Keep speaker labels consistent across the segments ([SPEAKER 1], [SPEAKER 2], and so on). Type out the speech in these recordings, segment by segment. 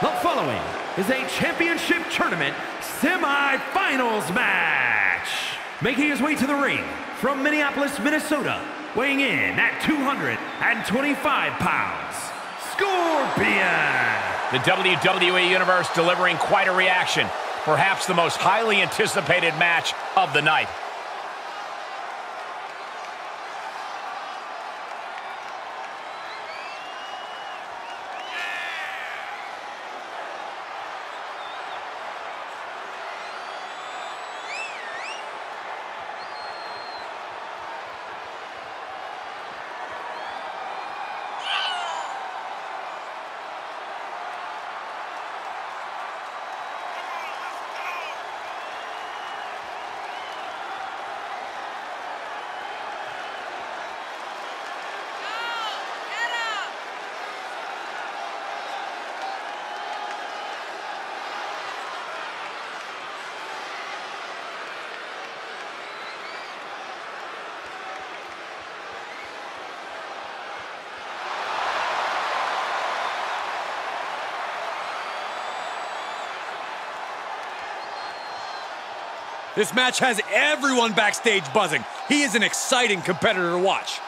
[SPEAKER 1] The following is a championship tournament semifinals match. Making his way to the ring from Minneapolis, Minnesota, weighing in at 225 pounds, Scorpion.
[SPEAKER 2] The WWE Universe delivering quite a reaction. Perhaps the most highly anticipated match of the night.
[SPEAKER 3] This match has everyone backstage buzzing. He is an exciting competitor to watch.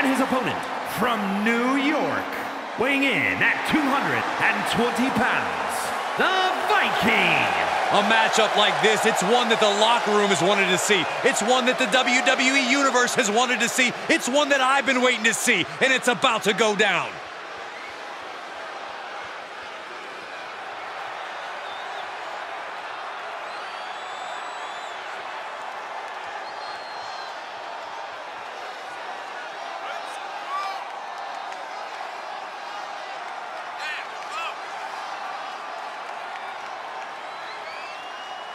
[SPEAKER 1] And his opponent from New York, weighing in at 220 pounds, the Viking.
[SPEAKER 3] A matchup like this, it's one that the locker room has wanted to see. It's one that the WWE Universe has wanted to see. It's one that I've been waiting to see, and it's about to go down.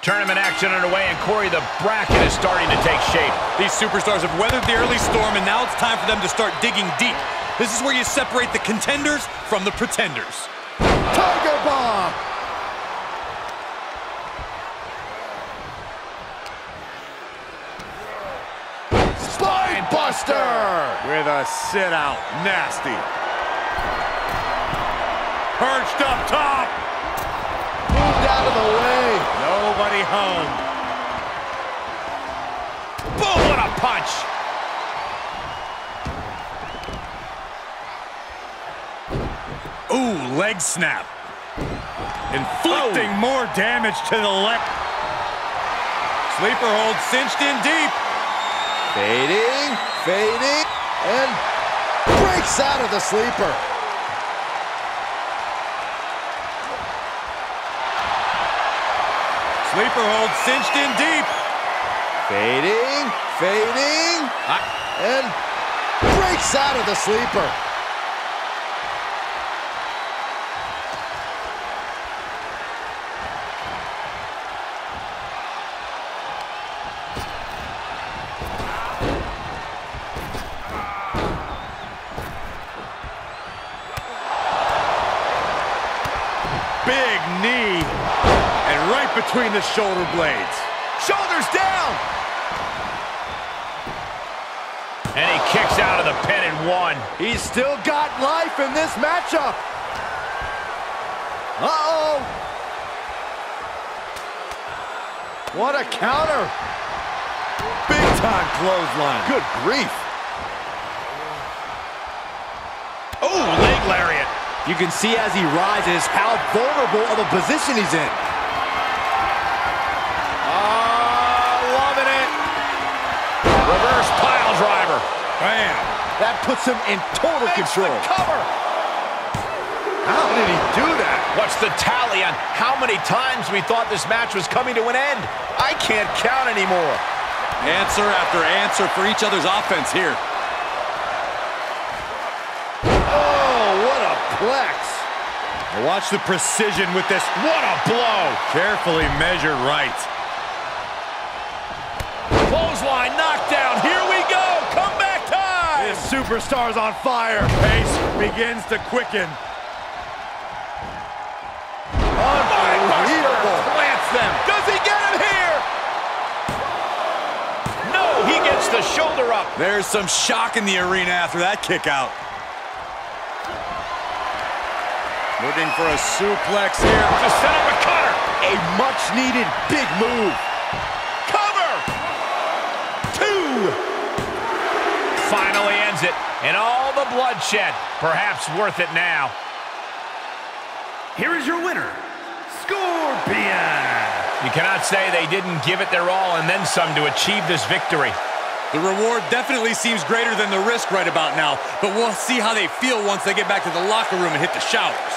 [SPEAKER 2] Tournament action underway, and Corey, the bracket is starting to take shape.
[SPEAKER 3] These superstars have weathered the early storm, and now it's time for them to start digging deep. This is where you separate the contenders from the pretenders.
[SPEAKER 4] Tiger Bomb! Spine Buster! With a sit out. Nasty. Perched up top. Moved out of the way. Nobody home.
[SPEAKER 2] Boom, what a punch!
[SPEAKER 3] Ooh, leg snap. Inflicting oh. more damage to the leg. Sleeper hold cinched in deep.
[SPEAKER 4] Fading, fading, and breaks out of the sleeper.
[SPEAKER 3] Sleeper hold cinched in deep.
[SPEAKER 4] Fading, fading, ah. and breaks out of the sleeper. Big knee, right between the shoulder blades.
[SPEAKER 2] Shoulders down! And he kicks out of the pin and one.
[SPEAKER 4] He's still got life in this matchup. Uh-oh. What a counter. Big time clothesline. Good grief.
[SPEAKER 2] Oh, leg lariat.
[SPEAKER 5] You can see as he rises how vulnerable of a position he's in.
[SPEAKER 4] Bam. That puts him in total
[SPEAKER 2] Makes
[SPEAKER 4] control.
[SPEAKER 2] the cover.
[SPEAKER 4] How did he do that?
[SPEAKER 2] What's the tally on how many times we thought this match was coming to an end? I can't count anymore.
[SPEAKER 3] Answer after answer for each other's offense here.
[SPEAKER 4] Oh, what a plex. Watch the precision with this. What a blow. Carefully measured right.
[SPEAKER 2] Clothesline knockdown.
[SPEAKER 4] Superstar's on fire. Pace begins to quicken. Oh, unbelievable.
[SPEAKER 2] Plants them. Does he get him here? No, he gets the shoulder up.
[SPEAKER 3] There's some shock in the arena after that kick out.
[SPEAKER 4] Looking for a suplex here.
[SPEAKER 2] To set up a cutter.
[SPEAKER 4] A much-needed big move.
[SPEAKER 2] Cover. Two. Finally ends it. And all the bloodshed. Perhaps worth it now.
[SPEAKER 1] Here is your winner, Scorpion.
[SPEAKER 2] You cannot say they didn't give it their all and then some to achieve this victory.
[SPEAKER 3] The reward definitely seems greater than the risk right about now, but we'll see how they feel once they get back to the locker room and hit the showers.